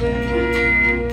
Música